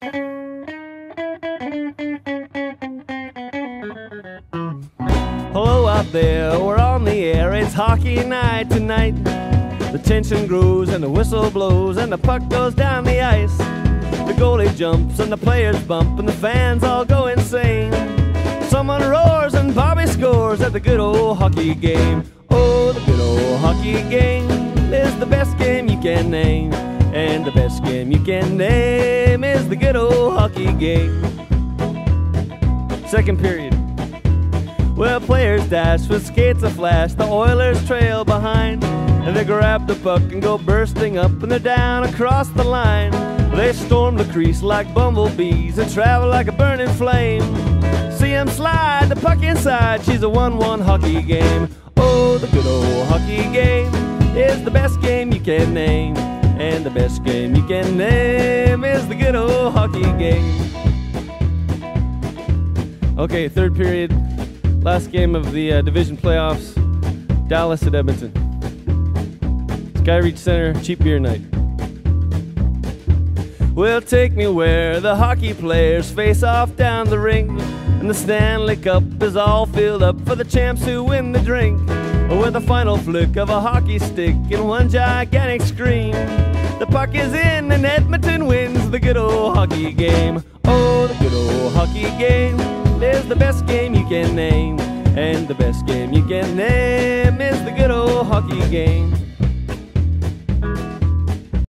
Hello out there, we're on the air. It's hockey night tonight. The tension grows and the whistle blows and the puck goes down the ice. The goalie jumps and the players bump and the fans all go insane. Someone roars and Bobby scores at the good old hockey game. Oh, the good old hockey game is the best game you can name. And the best game you can name is the good old hockey game. Second period. Well, players dash with skates a flash, the Oilers trail behind. And they grab the puck and go bursting up, and they're down across the line. They storm the crease like bumblebees and travel like a burning flame. See 'em slide the puck inside, she's a 1 1 hockey game. Oh, the good old hockey game is the best game you can name. And the best game you can name is the good old hockey game. Okay, third period. Last game of the uh, division playoffs. Dallas at Edmonton. Skyreach Center, cheap beer night. Well, take me where the hockey players face off down the rink. And the Stanley Cup is all filled up for the champs who win the drink. With a final flick of a hockey stick and one gigantic scream. Puck is in and Edmonton wins the good old hockey game. Oh, the good old hockey game is the best game you can name. And the best game you can name is the good old hockey game.